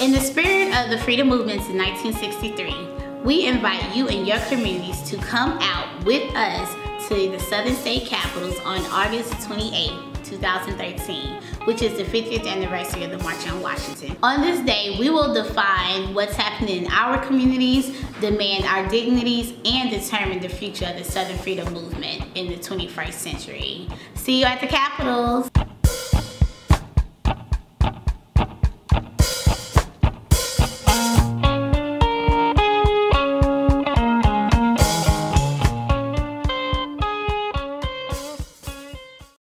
In the spirit of the freedom movements in 1963, we invite you and your communities to come out with us to the Southern State Capitols on August 28, 2013, which is the 50th anniversary of the March on Washington. On this day, we will define what's happening in our communities, demand our dignities, and determine the future of the Southern Freedom Movement in the 21st century. See you at the Capitols.